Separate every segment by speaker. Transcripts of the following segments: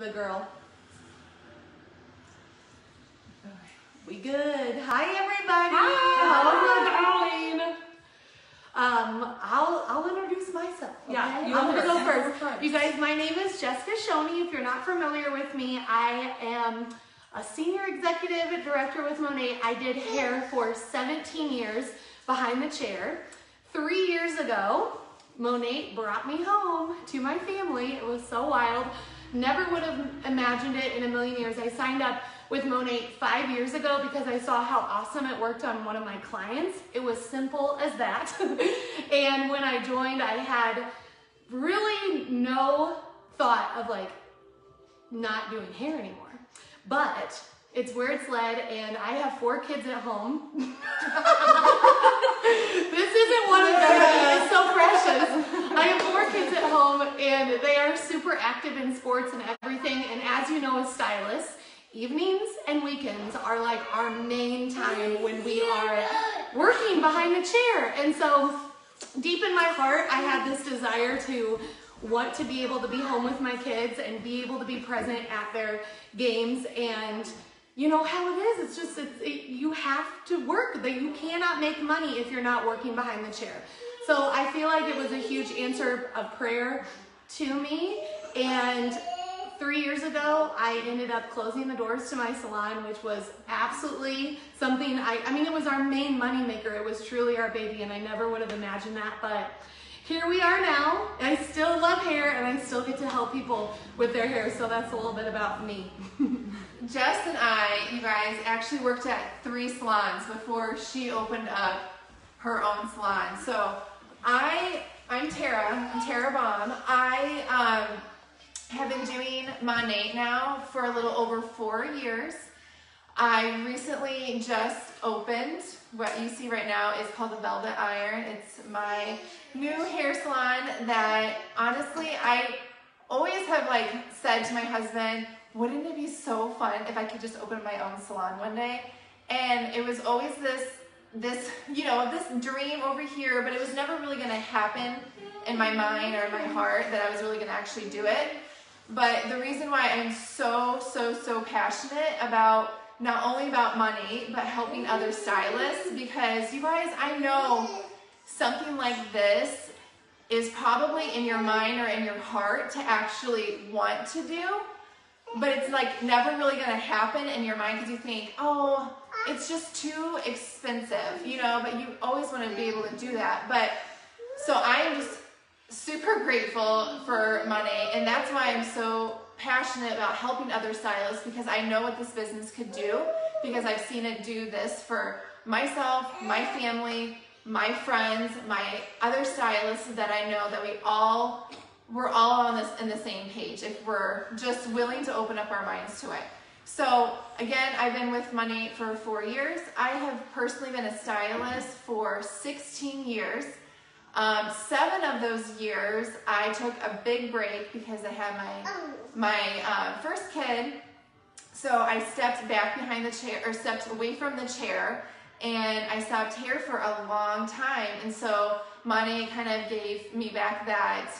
Speaker 1: the girl. We good. Hi everybody.
Speaker 2: Hi, darling.
Speaker 1: Um, I'll I'll introduce myself. Okay?
Speaker 2: Yeah, you
Speaker 1: I'm gonna go
Speaker 2: first. You go
Speaker 1: first.
Speaker 2: first.
Speaker 1: You guys, my name is Jessica Shoney. If you're not familiar with me, I am a senior executive director with Monat. I did hair for 17 years behind the chair. Three years ago, Monat brought me home to my family. It was so wild. Never would have imagined it in a million years. I signed up with Monat five years ago because I saw how awesome it worked on one of my clients. It was simple as that. and when I joined, I had really no thought of like not doing hair anymore. But it's where it's led, and I have four kids at home. this isn't one of them. It's so precious. I have four kids at home, and they are super active in sports and everything. And as you know, as stylists, evenings and weekends are like our main time when we are working behind the chair. And so, deep in my heart, I had this desire to want to be able to be home with my kids and be able to be present at their games and you know how it is. It's just it's, it, you have to work that you cannot make money if you're not working behind the chair. So i feel like it was a huge answer of prayer to me. And three years ago i ended up closing the doors to my salon which was absolutely something i i mean it was our main money maker it was truly our baby and i never would have imagined that but here we are now. I still love hair and I still get to help people with their hair. So that's a little bit about me.
Speaker 3: Jess and I, you guys, actually worked at three salons before she opened up her own salon. So I, I'm Tara, I'm Tara Baum. I um, have been doing Monat now for a little over four years. I recently just opened what you see right now is called the Velvet Iron. It's my new hair salon that honestly I always have like said to my husband, wouldn't it be so fun if I could just open my own salon one day? And it was always this this, you know, this dream over here, but it was never really gonna happen in my mind or in my heart that I was really gonna actually do it. But the reason why I'm so, so, so passionate about not only about money, but helping other stylists, because you guys, I know something like this is probably in your mind or in your heart to actually want to do, but it's like never really gonna happen in your mind because you think, oh, it's just too expensive, you know, but you always wanna be able to do that. But so I am just super grateful for money, and that's why I'm so passionate about helping other stylists because I know what this business could do because I've seen it do this for myself, my family, my friends, my other stylists that I know that we all we're all on this in the same page if we're just willing to open up our minds to it. So again, I've been with Monat for four years. I have personally been a stylist for 16 years. Um, seven of those years, I took a big break because I had my my uh, first kid. So I stepped back behind the chair, or stepped away from the chair, and I stopped hair for a long time. And so Monat kind of gave me back that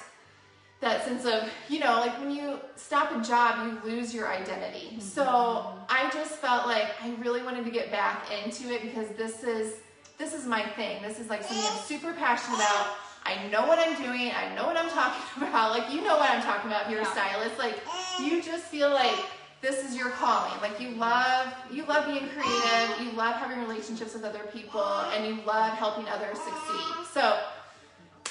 Speaker 3: that sense of, you know, like when you stop a job, you lose your identity. So I just felt like I really wanted to get back into it because this is this is my thing. This is like something I'm super passionate about. I know what I'm doing. I know what I'm talking about. Like you know what I'm talking about. You're a stylist, like you just feel like this is your calling. Like you love you love being creative. You love having relationships with other people, and you love helping others succeed. So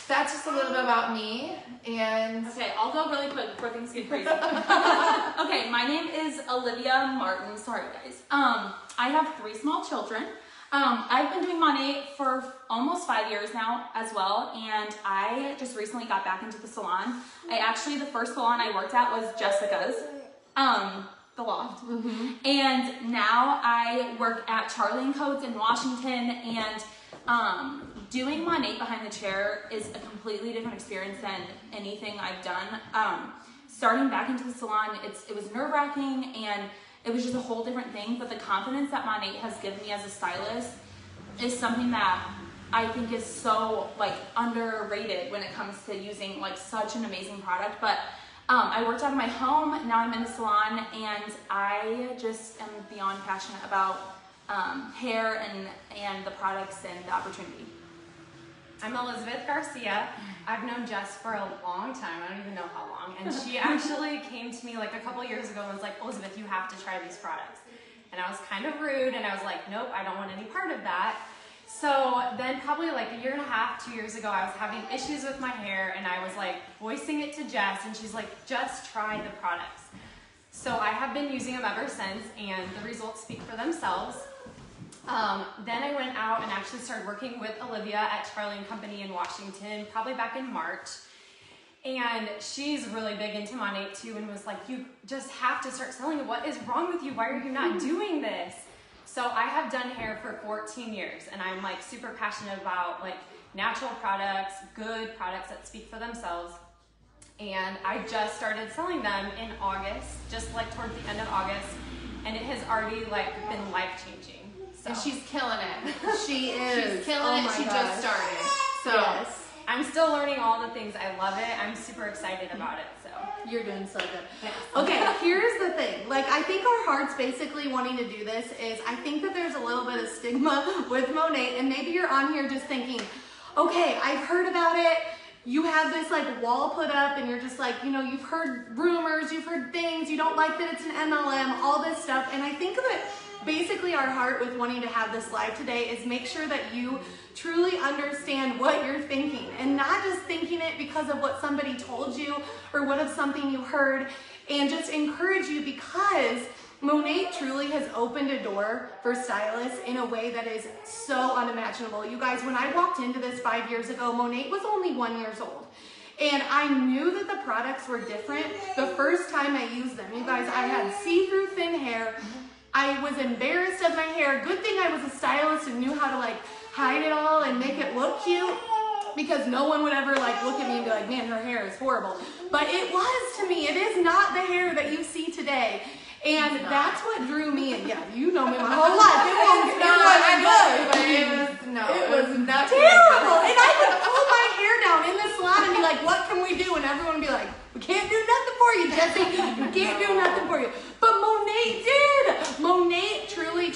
Speaker 3: that's just a little bit about me. And
Speaker 2: Okay, I'll go really quick before things get crazy. okay, my name is Olivia Martin. Sorry, guys. Um, I have three small children. Um, I've been doing Monat for almost five years now as well, and I just recently got back into the salon. I actually, the first salon I worked at was Jessica's, um, the loft. And now I work at Charlie and Codes in Washington, and um, doing Monat behind the chair is a completely different experience than anything I've done. Um, starting back into the salon, it's it was nerve wracking and it was just a whole different thing. But the confidence that Monat has given me as a stylist is something that I think is so like underrated when it comes to using like such an amazing product. But Um, I worked out of my home. Now I'm in the salon, and I just am beyond passionate about um, hair and and the products and the opportunity.
Speaker 4: I'm Elizabeth Garcia. I've known Jess for a long time. I don't even know how long. And she actually came to me like a couple years ago and was like, Elizabeth, you have to try these products. And I was kind of rude and I was like, nope, I don't want any part of that. So then probably like a year and a half, two years ago, I was having issues with my hair and I was like voicing it to Jess and she's like, just try the products. So I have been using them ever since and the results speak for themselves. Um, then I went out and actually started working with Olivia at Charlie and Company in Washington, probably back in March. And she's really big into Monat too, and was like, "You just have to start selling it. What is wrong with you? Why are you not doing this?" So I have done hair for 14 years, and I'm like super passionate about like natural products, good products that speak for themselves. And I just started selling them in August, just like towards the end of August, and it has already like been life changing. So
Speaker 3: And she's killing it. She is.
Speaker 1: She's killing
Speaker 3: oh
Speaker 1: it. She
Speaker 3: gosh.
Speaker 1: just started. So
Speaker 3: Yes.
Speaker 4: I'm still learning all the things. I love it. I'm super excited about it. So
Speaker 1: you're doing so good. Okay, here's the thing. Like, I think our hearts basically wanting to do this is I think that there's a little bit of stigma with Monat, and maybe you're on here just thinking, okay, I've heard about it. You have this like wall put up, and you're just like, you know, you've heard rumors, you've heard things, you don't like that it's an MLM, all this stuff. And I think that basically our heart with wanting to have this live today is make sure that you truly understand what you're thinking and not just thinking it because of what somebody told you or what of something you heard and just encourage you because Monat truly has opened a door for stylists in a way that is so unimaginable. You guys, when I walked into this five years ago, Monat was only one years old. And I knew that the products were different the first time I used them. You guys, I had see-through thin hair. I was embarrassed of my hair. Good thing I was a stylist and knew how to like hide it all and make it look cute because no one would ever like look at me and be like, man, her hair is horrible. But it was to me. It is not the hair that you see today. And that's what drew me in. Yeah, you know me my whole life. It wasn't, it wasn't good.
Speaker 3: it was no.
Speaker 1: It
Speaker 3: It
Speaker 1: was
Speaker 3: was not
Speaker 1: terrible. And I would pull my hair down in the salon and be like, what can we do? And everyone would be like, we can't do nothing for you, Jesse. We can't do nothing for you.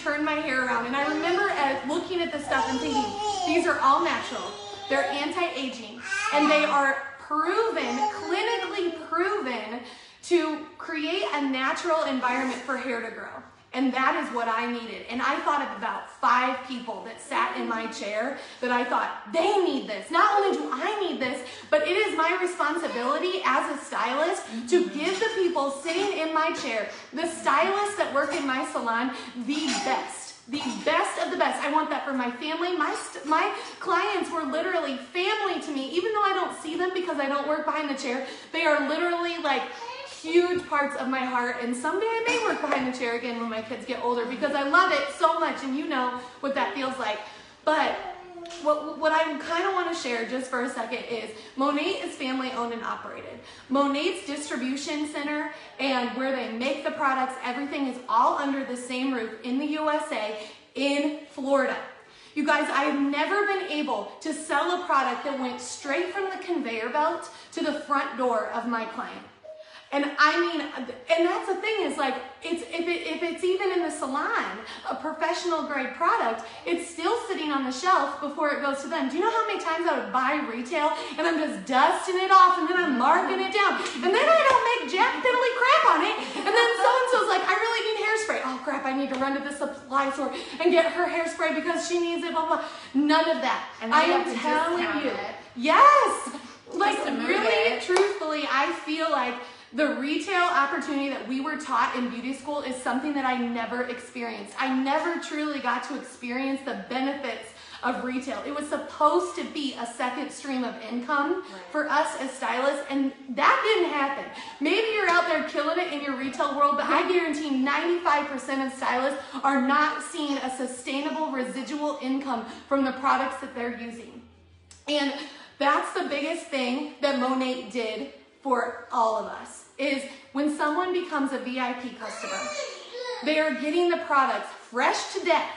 Speaker 1: Turned my hair around. And I remember at looking at this stuff and thinking, these are all natural. They're anti-aging. And they are proven, clinically proven, to create a natural environment for hair to grow. And that is what I needed. And I thought of about five people that sat in my chair that I thought, they need this. Not only do I need this, but it is my responsibility as a stylist to give the people sitting in my chair, the stylists that work in my salon, the best the best of the best. I want that for my family. My my clients were literally family to me, even though I don't see them because I don't work behind the chair. They are literally like huge parts of my heart. And someday I may work behind the chair again when my kids get older because I love it so much, and you know what that feels like. But what, what I kind of want to share just for a second is Monat is family owned and operated. Monat's distribution center and where they make the products, everything is all under the same roof in the USA in Florida. You guys, I have never been able to sell a product that went straight from the conveyor belt to the front door of my client. And I mean, and that's the thing is like, it's if, it, if it's even in the salon, a professional grade product, it's still sitting on the shelf before it goes to them. Do you know how many times I would buy retail and I'm just dusting it off and then I'm marking it down and then I don't make jack diddly crap on it and then so and so's like, I really need hairspray. Oh crap, I need to run to the supply store and get her hairspray because she needs it. Blah blah. None of that.
Speaker 3: And
Speaker 1: I am telling you.
Speaker 3: it.
Speaker 1: Yes. Like
Speaker 3: Just to move
Speaker 1: really,
Speaker 3: it.
Speaker 1: truthfully, I feel like the retail opportunity that we were taught in beauty school is something that I never experienced. I never truly got to experience the benefits of retail. It was supposed to be a second stream of income for us as stylists, and that didn't happen. Maybe you're out there killing it in your retail world, but I guarantee 95% of stylists are not seeing a sustainable residual income from the products that they're using. And that's the biggest thing that Monat did for all of us is when someone becomes a VIP customer, they are getting the products fresh to death,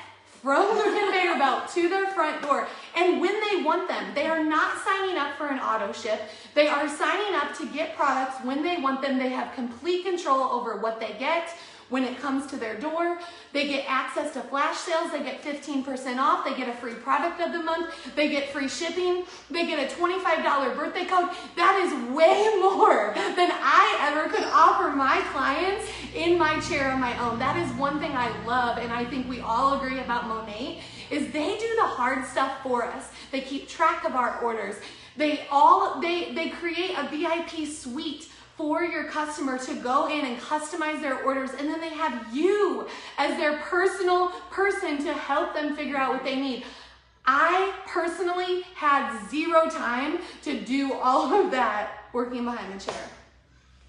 Speaker 1: from the conveyor belt to their front door. And when they want them, they are not signing up for an auto ship. They are signing up to get products when they want them. They have complete control over what they get when it comes to their door. They get access to flash sales. They get 15% off. They get a free product of the month. They get free shipping. They get a $25 birthday code. That is way more than I ever could offer my clients in my chair on my own. That is one thing I love, and I think we all agree about Monat, is they do the hard stuff for us. They keep track of our orders. They all they they create a VIP suite for your customer to go in and customize their orders and then they have you as their personal person to help them figure out what they need. I personally had zero time to do all of that working behind the chair.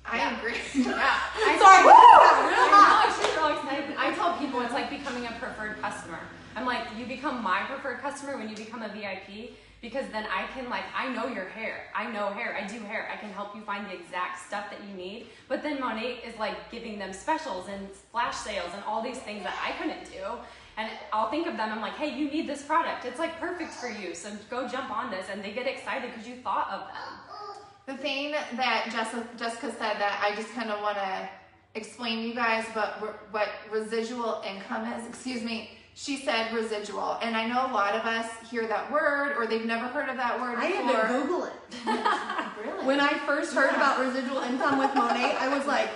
Speaker 3: I agree.
Speaker 4: Yeah. I
Speaker 1: Sorry,
Speaker 4: real hot. She's real excited. I tell people it's like becoming a preferred customer. I'm like, you become my preferred customer when you become a VIP because then I can like I know your hair. I know hair. I do hair. I can help you find the exact stuff that you need. But then Monat is like giving them specials and flash sales and all these things that I couldn't do. And I'll think of them. I'm like, hey, you need this product. It's like perfect for you. So go jump on this. And they get excited because you thought of them.
Speaker 3: The thing that Jessica, Jessica said that I just kind of want to explain to you guys what, what residual income is. Excuse me. She said residual. And I know a lot of us hear that word or they've never heard of that word
Speaker 1: I
Speaker 3: before.
Speaker 1: had to Google it.
Speaker 3: really?
Speaker 1: When I first heard
Speaker 3: Yeah.
Speaker 1: about residual income with Monat, I was like,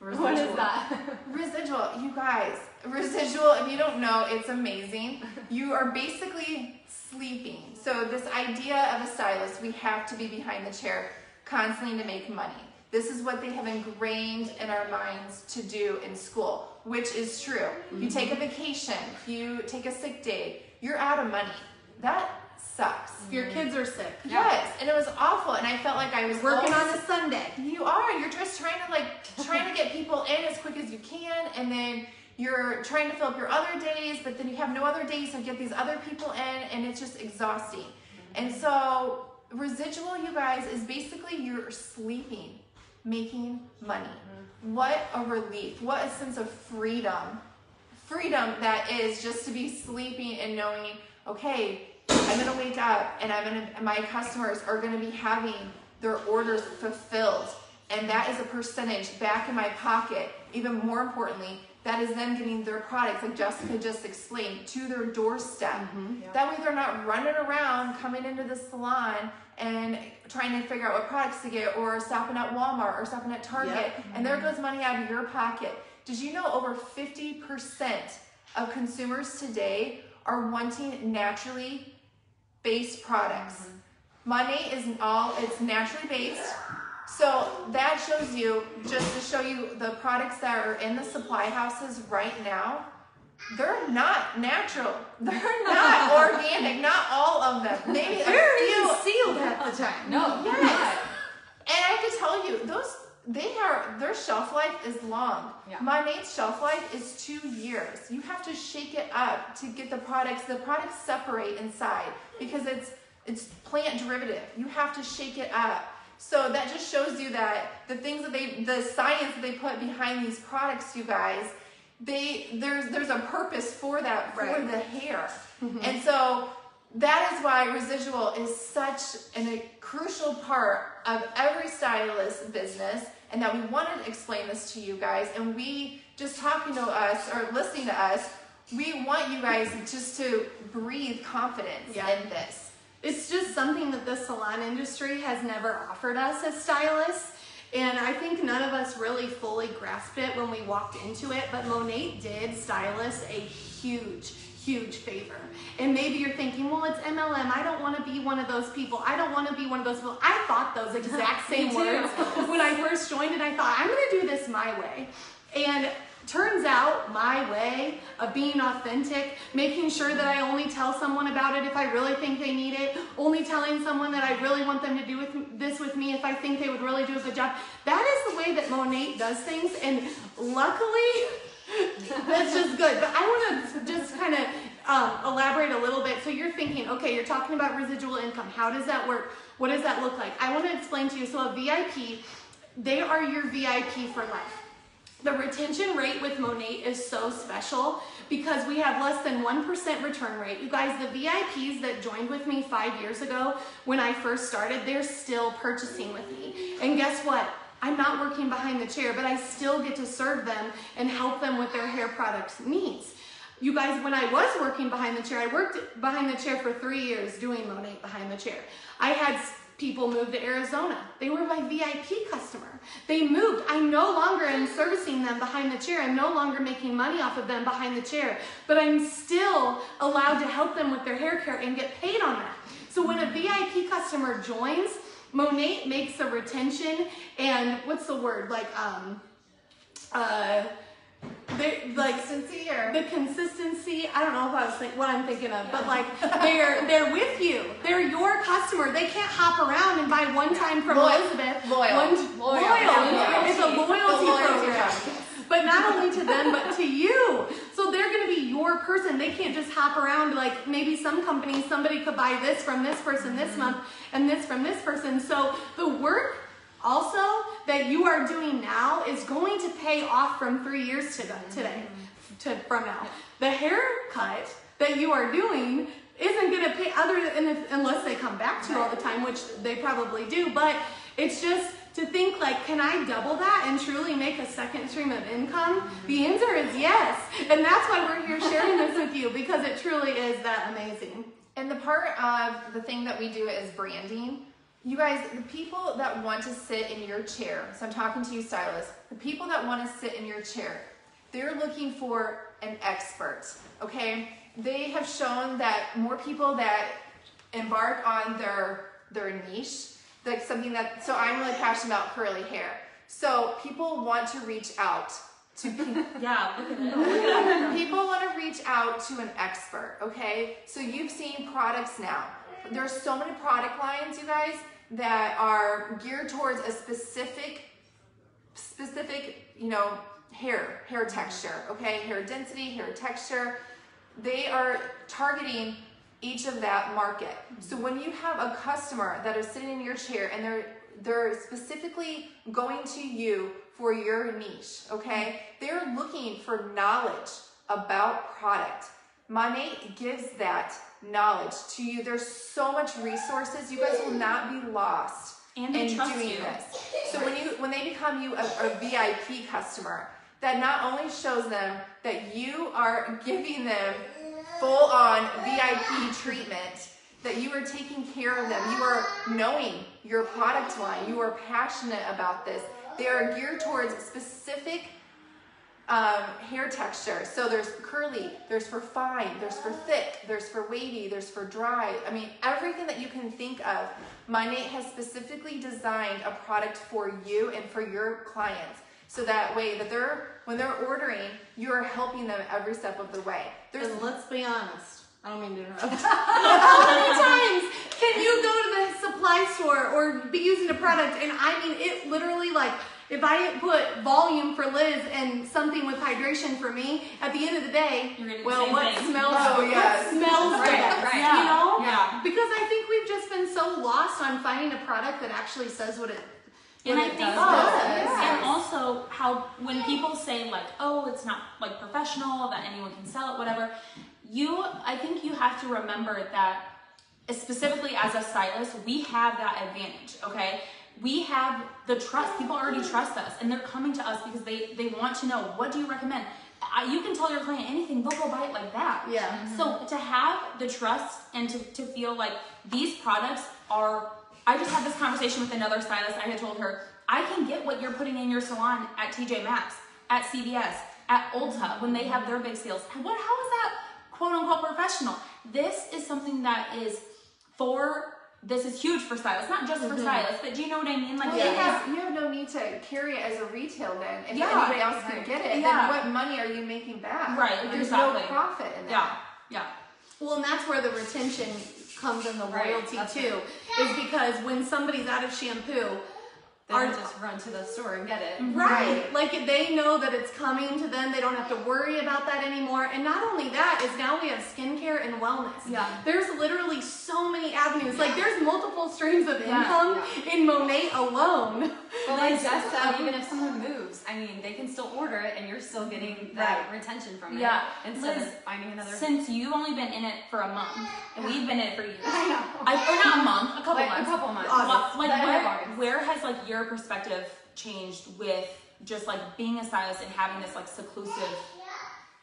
Speaker 1: residual.
Speaker 4: What is that?
Speaker 3: Residual, you guys, residual, if you don't know, it's amazing. You are basically sleeping. So, this idea of a stylist, we have to be behind the chair constantly to make money. This is what they have ingrained in our minds to do in school, which is true. If you take a mm-hmm. vacation, you take a sick day, you're out of money. That sucks.
Speaker 1: if your mm-hmm. kids are sick,
Speaker 3: Yes, and it was awful, and I felt like I was
Speaker 1: working
Speaker 3: always-
Speaker 1: on a Sunday.
Speaker 3: you are. You're just trying to like trying to get people in as quick as you can, and then you're trying to fill up your other days, but then you have no other days to get these other people in, and it's just exhausting. Mm-hmm. And so residual, you guys, is basically you're sleeping, making money. What a relief! What a sense of freedom. Freedom that is just to be sleeping and knowing, okay, I'm gonna wake up and I'm gonna my customers are gonna be having their orders fulfilled. And that is a percentage back in my pocket. Even more importantly, that is them getting their products, like Jessica just explained, to their doorstep. Mm-hmm. That way they're not running around coming into the salon and trying to figure out what products to get or stopping at Walmart or stopping at Target.
Speaker 1: Yep.
Speaker 3: And there goes money out of your pocket. Did you know over 50% of consumers today are wanting naturally based products? Mm-hmm. Monat is all it's naturally based. So that shows you just to show you the products that are in the supply houses right now. They're not natural. They're not organic. Not all of them. Maybe a
Speaker 1: They're even sealed half the time.
Speaker 2: No,
Speaker 3: Yes. And I to tell you, those they are their shelf life is long.
Speaker 4: Yeah.
Speaker 3: Monat's shelf life is two years. You have to shake it up to get the products. The products separate inside because it's it's plant derivative. You have to shake it up. So that just shows you that the things that they the science that they put behind these products, you guys, they there's there's a purpose for that for
Speaker 1: Right.
Speaker 3: the hair. Mm-hmm. And so that is why residual is such an, a crucial part of every stylist business and that we wanted to explain this to you guys and we just talking to us or listening to us we want you guys just to breathe confidence
Speaker 1: Yeah.
Speaker 3: in this
Speaker 1: It's just something that the salon industry has never offered us as stylists. And I think none of us really fully grasped it when we walked into it, but Monat did stylists a huge, huge favor. And maybe you're thinking, well, it's MLM. I don't want to be one of those people. I don't want to be one of those people. I thought those exact same words when I first joined and I thought, I'm going to do this my way. And turns out my way of being authentic, making sure that I only tell someone about it if I really think they need it, only telling someone that I really want them to do with this with me if I think they would really do a good job. That is the way that Monat does things, and luckily, that's just good. But I want to just kind of um, elaborate a little bit. So you're thinking, okay, you're talking about residual income. How does that work? What does that look like? I want to explain to you. So a VIP, they are your VIP for life. The retention rate with Monat is so special because we have less than 1% return rate. You guys, the VIPs that joined with me five years ago when I first started, they're still purchasing with me. And guess what? I'm not working behind the chair, but I still get to serve them and help them with their hair product needs. You guys, when I was working behind the chair, I worked behind the chair for three years doing Monat behind the chair. I had people moved to Arizona. They were my VIP customer. They moved. I'm no longer am servicing them behind the chair. I'm no longer making money off of them behind the chair, but I'm still allowed to help them with their hair care and get paid on that. So when a VIP customer joins, Monat makes a retention and what's the word? Like um uh they like
Speaker 3: Consistency or?
Speaker 1: the consistency i don't know if i was think, what i'm thinking of but like they're they're with you. They're your customer. They can't hop around and buy one time from
Speaker 3: Loyal.
Speaker 1: elizabeth
Speaker 3: Loyal.
Speaker 1: one,
Speaker 4: Loyal.
Speaker 3: Yeah,
Speaker 1: it's a
Speaker 3: loyalty.
Speaker 1: loyalty, program
Speaker 3: program.
Speaker 1: but not only to them but to you. So they're going to be your person. They can't just hop around like maybe some companies somebody could buy this from this person this mm-hmm. month and this from this person. So the work also that you are doing now is going to pay off from three years to mm-hmm. today to from now. The haircut that you are doing isn't going to pay other than if, unless they come back to you all the time which they probably do but it's just to think like can i double that and truly make a second stream of income? The mm-hmm. answer is yes and that's why we're here sharing this with you because it truly is that amazing.
Speaker 3: And the part of the thing that we do is branding. You guys, the people that want to sit in your chair, so I'm talking to you stylists, the people that want to sit in your chair, they're looking for an expert, okay? They have shown that more people that embark on their their niche, like something that so I'm really passionate about curly hair. So people want to reach out to people
Speaker 2: Yeah, look at it.
Speaker 3: People want to reach out to an expert, okay? So you've seen products now. There's so many product lines, you guys, that are geared towards a specific, specific, you know, hair, hair texture, okay? Hair density, hair texture. They are targeting each of that market. So when you have a customer that is sitting in your chair and they're they're specifically going to you for your niche, okay? They're looking for knowledge about product. Monat gives that knowledge to you. There's so much resources. You guys will not be lost
Speaker 2: And
Speaker 3: in
Speaker 2: trust
Speaker 3: doing
Speaker 2: you.
Speaker 3: this. So when you when they become you a, a VIP customer, that not only shows them that you are giving them full on VIP treatment, that you are taking care of them, you are knowing your product line, you are passionate about this. They are geared towards specific um, hair texture. So there's curly, there's for fine, there's for thick, there's for wavy, there's for dry. I mean, everything that you can think of, Monat has specifically designed a product for you and for your clients. So that way that they're, when they're ordering, you are helping them every step of the way. There's
Speaker 1: And let's be honest. I don't mean to interrupt. How many times can you go to the supply store or be using a product and I mean it literally like if I put volume for Liz and something with hydration for me, at the end of the day,
Speaker 2: You're gonna do the
Speaker 1: well, what
Speaker 2: thing.
Speaker 1: smells
Speaker 3: Oh,
Speaker 1: what
Speaker 3: yes.
Speaker 1: smells
Speaker 3: Right,
Speaker 1: good,
Speaker 3: right.
Speaker 1: you
Speaker 2: Yeah,
Speaker 1: know?
Speaker 2: yeah.
Speaker 1: Because I think we've just been so lost on finding a product that actually says what it
Speaker 2: And I
Speaker 1: it
Speaker 2: think
Speaker 1: does.
Speaker 3: does.
Speaker 2: Oh, and also how when people say like, oh, it's not like professional that anyone can sell it, whatever. You, I think you have to remember that specifically as a stylist, we have that advantage. Okay, we have the trust. People already trust us, and they're coming to us because they they want to know what do you recommend. I, you can tell your client anything; they'll go buy it like that.
Speaker 1: Yeah.
Speaker 2: So to have the trust and to, to feel like these products are, I just had this conversation with another stylist. I had told her, I can get what you're putting in your salon at TJ Maxx, at CVS, at Ulta when they have their big sales. What? How is that quote unquote professional? This is something that is for. This is huge for stylists, not just for mm-hmm. stylists, but do you know what I mean? Like
Speaker 3: Well,
Speaker 2: they
Speaker 3: you,
Speaker 2: have
Speaker 3: have, you have no need to carry it as a retail then. If
Speaker 2: Yeah,
Speaker 3: anybody else can get it,
Speaker 2: Yeah.
Speaker 3: then what money are you making back?
Speaker 2: Right,
Speaker 3: Like, There's
Speaker 2: exactly.
Speaker 3: no profit in
Speaker 2: yeah,
Speaker 3: that.
Speaker 2: yeah. yeah.
Speaker 1: Well, and that's where the retention comes in the loyalty
Speaker 4: that's
Speaker 1: too, is because when somebody's out of shampoo,
Speaker 4: They
Speaker 1: are
Speaker 4: just run to the store and get it.
Speaker 1: Right. Like they know that it's coming to them. They don't have to worry about that anymore. And not only that is now we have skincare and wellness.
Speaker 2: Yeah.
Speaker 1: There's literally so many avenues. Like there's multiple streams of
Speaker 2: Yeah,
Speaker 1: income in Monat alone.
Speaker 4: But like
Speaker 1: Like,
Speaker 4: Jess said,
Speaker 1: um,
Speaker 4: even if someone moves, I mean, they can still order it, and you're still getting that retention from it.
Speaker 2: Yeah.
Speaker 4: Instead
Speaker 2: Liz,
Speaker 4: of finding another.
Speaker 2: Since you've only been in it for a month, and we've been in it for years.
Speaker 4: I know.
Speaker 2: I, or not a month, a couple
Speaker 4: like
Speaker 2: months.
Speaker 4: a couple months.
Speaker 1: August.
Speaker 2: Like
Speaker 4: The end of
Speaker 2: where, where has like your perspective changed with just like being a stylist and having this like seclusive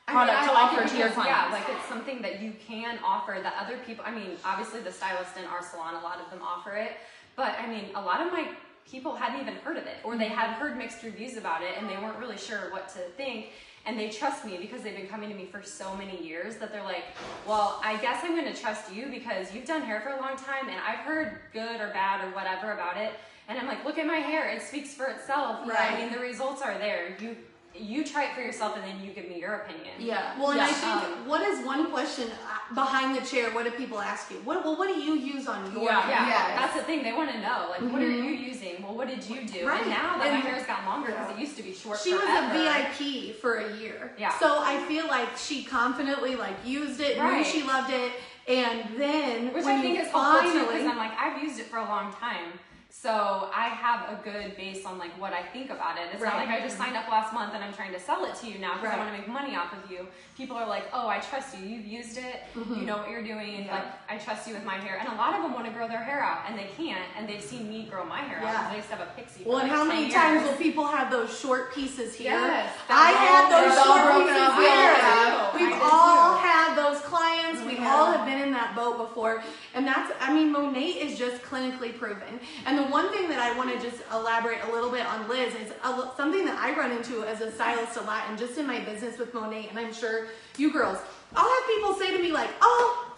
Speaker 4: I mean,
Speaker 2: product
Speaker 4: I
Speaker 2: to offer to your clients?
Speaker 4: Yeah, like it's something that you can offer that other people. I mean, obviously the stylist in our salon, a lot of them offer it, but I mean, a lot of my people hadn't even heard of it, or they had heard mixed reviews about it, and they weren't really sure what to think. And they trust me because they've been coming to me for so many years that they're like, well, I guess I'm going to trust you because you've done hair for a long time, and I've heard good or bad or whatever about it. And I'm like, look at my hair; it speaks for itself.
Speaker 1: Right.
Speaker 4: I mean, the results are there. You you try it for yourself, and then you give me your opinion.
Speaker 2: Yeah.
Speaker 1: Well, and I
Speaker 2: Yeah.
Speaker 1: think
Speaker 4: Um,
Speaker 1: what is one question uh, behind the chair? What do people ask you? What well, what do you use on your
Speaker 2: Yeah.
Speaker 1: hair?
Speaker 4: Yeah,
Speaker 3: Yes.
Speaker 4: that's the thing. They want to know, like, what are you using? Well, what did you do?
Speaker 1: Right.
Speaker 4: And now that
Speaker 1: And-
Speaker 4: my hair's gotten longer, because it used to be short
Speaker 1: She was a VIP for a year.
Speaker 4: Yeah.
Speaker 1: So I feel like she confidently like used it, knew she loved it, and then
Speaker 4: Which
Speaker 1: when
Speaker 4: I think is
Speaker 1: finally
Speaker 4: because I'm like, I've used it for a long time. So I have a good base on like what I think about it. It's not like I just signed up last month and I'm trying to sell it to you now because
Speaker 1: Right.
Speaker 4: I want to make money off of you. People are like, oh, I trust you. You've used it. You mm-hmm. know what you're doing.
Speaker 1: Yeah.
Speaker 4: Like I trust you with my hair. And a lot of them want to grow their hair out and they can't. And they've seen me grow my hair out.
Speaker 1: Yeah.
Speaker 4: 'cause They used to have a pixie.
Speaker 1: Well, and
Speaker 4: like,
Speaker 1: how many
Speaker 4: years.
Speaker 1: times will people have those short pieces here?
Speaker 4: Yes,
Speaker 1: I had those short pieces here.
Speaker 3: Have.
Speaker 1: We've all had those clients.
Speaker 3: Yeah.
Speaker 1: all have been in that boat before, and that's. I mean, Monat is just clinically proven. And the one thing that I want to just elaborate a little bit on Liz is a, something that I run into as a stylist a lot, and just in my business with Monat, and I'm sure you girls. I'll have people say to me like, "Oh."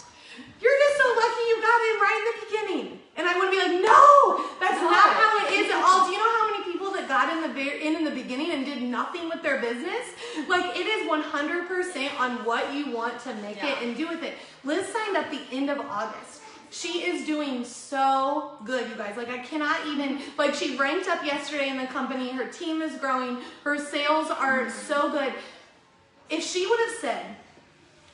Speaker 1: You're just so lucky you got in right in the beginning. And I to be like, no, that's
Speaker 4: No.
Speaker 1: not how it is at all. Do you know how many people that got in the in in the beginning and did nothing with their business? Like it is 100% on what you want to make it and do with it. Liz signed up the end of August. She is doing so good, you guys. Like I cannot even like she ranked up yesterday in the company. Her team is growing. Her sales are so good. If she would have said,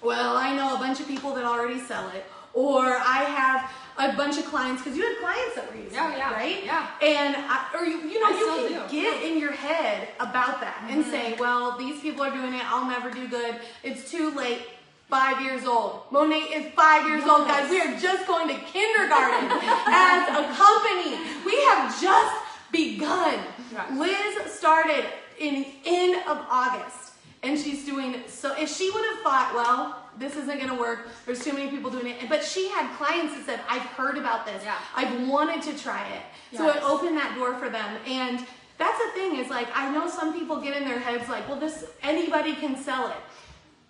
Speaker 1: well, I know a bunch of people that already sell it, or I have a bunch of clients because you had clients that were using
Speaker 4: Yeah,
Speaker 1: it,
Speaker 4: yeah,
Speaker 1: right?
Speaker 4: yeah.
Speaker 1: And I, or you, you know,
Speaker 4: I
Speaker 1: you can
Speaker 4: do.
Speaker 1: get in your head about that and
Speaker 4: Mm-hmm.
Speaker 1: say, well, these people are doing it. I'll never do good. It's too late. Five years old. Monat is five years old, guys. We are just going to kindergarten as a company. We have just begun.
Speaker 2: Right.
Speaker 1: Liz started in the end of August, and she's doing so. If she would have thought, well, this isn't going to work. There's too many people doing it. But she had clients that said, I've heard about this.
Speaker 4: Yeah.
Speaker 1: I've wanted to try it. So it opened that door for them. And that's the thing is like, I know some people get in their heads like, well, this, anybody can sell it.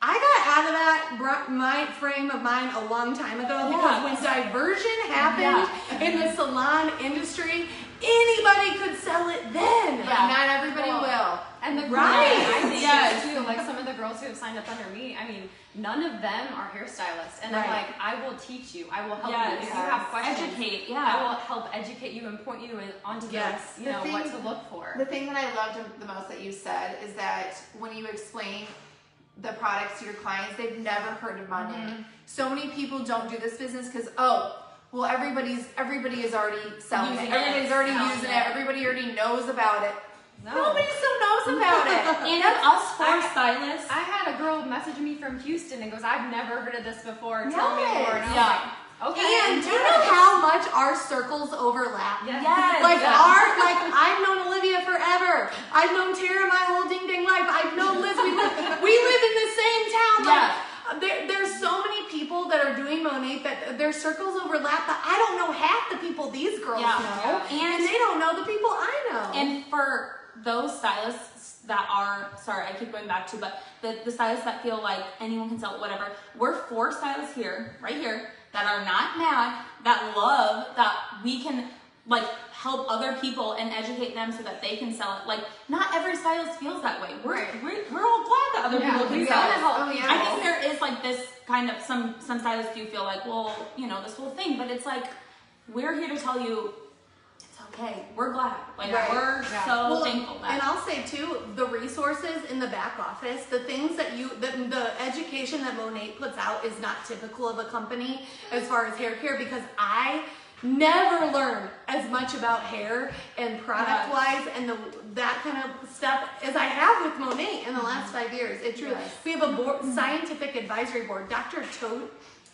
Speaker 1: I got out of that br- my frame of mind a long time ago because
Speaker 2: Yeah.
Speaker 1: when diversion happened in the salon industry, anybody could sell it then.
Speaker 3: But not everybody
Speaker 4: Well,
Speaker 3: will.
Speaker 4: And the
Speaker 1: Right.
Speaker 4: girls, I think
Speaker 2: Yes.
Speaker 4: too, like some of the girls who have signed up under me, I mean, none of them are hairstylists. And I'm like, I will teach you. I will help you.
Speaker 2: Yes.
Speaker 4: If you have questions,
Speaker 2: Educate, yeah.
Speaker 4: I will help educate you and point you in, onto
Speaker 1: Yes.
Speaker 4: the, you
Speaker 3: The
Speaker 4: know,
Speaker 3: thing-
Speaker 4: what to look for.
Speaker 3: The thing that I loved the most that you said is that when you explain the products to your clients, they've never heard of Monat.
Speaker 1: Mm-hmm.
Speaker 3: So many people don't do this business because oh, well everybody's everybody is already selling
Speaker 2: Using
Speaker 3: it.
Speaker 2: it,
Speaker 3: Everybody's already
Speaker 2: selling
Speaker 3: using
Speaker 2: it.
Speaker 3: it. Everybody already knows about it.
Speaker 4: No.
Speaker 3: Nobody still knows about it.
Speaker 2: And us four
Speaker 4: I-
Speaker 2: stylists,
Speaker 4: I had a girl message me from Houston and goes, I've never heard of this before. Tell me more. And I was
Speaker 2: Yeah.
Speaker 4: like, okay.
Speaker 1: And do you know how much our circles overlap?
Speaker 4: Yes.
Speaker 2: Yes.
Speaker 1: Like
Speaker 2: Yeah.
Speaker 1: our, like I've known Olivia forever. I've known Tara my whole ding ding life. I've known Liz. We live, we live in the same town. Like,
Speaker 2: Yeah.
Speaker 1: There, there's so many people that are doing Monat that their circles overlap. But I don't know half the people these girls
Speaker 2: Yeah.
Speaker 1: know,
Speaker 2: Yeah.
Speaker 1: and, they don't know the people I know.
Speaker 2: And for those stylists that are, sorry, I keep going back to, but the, the stylists that feel like anyone can sell whatever, we're four stylists here, right here, that are not mad, that love that we can like help other people and educate them so that they can sell it. Like, not every stylist feels that way. We're,
Speaker 4: Right.
Speaker 2: we're, we're all glad that other
Speaker 4: Yeah,
Speaker 2: people can sell it.
Speaker 4: help
Speaker 3: Oh, yeah.
Speaker 2: I think there is like this kind of some some stylists do feel like, well, you know, this whole thing, but it's like we're here to tell you it's okay, we're glad. Like
Speaker 1: Right.
Speaker 2: we're
Speaker 4: Yeah.
Speaker 2: so
Speaker 1: Well,
Speaker 2: thankful that.
Speaker 1: And I'll say too, the resources in the back office, the things that you, the, the education that Monat puts out is not typical of a company as far as hair care because I never learned as much about hair and product wise and the that kind of stuff as I have with Monat in the last five years. It truly,
Speaker 3: Yes.
Speaker 1: we have a board, scientific advisory board, Dr. To-